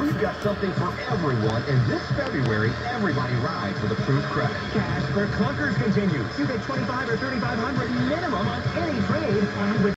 We've got something for everyone, and this February, everybody rides with approved credit. Cash for clunkers continues. You get 25 or 3500 minimum on any trade, and with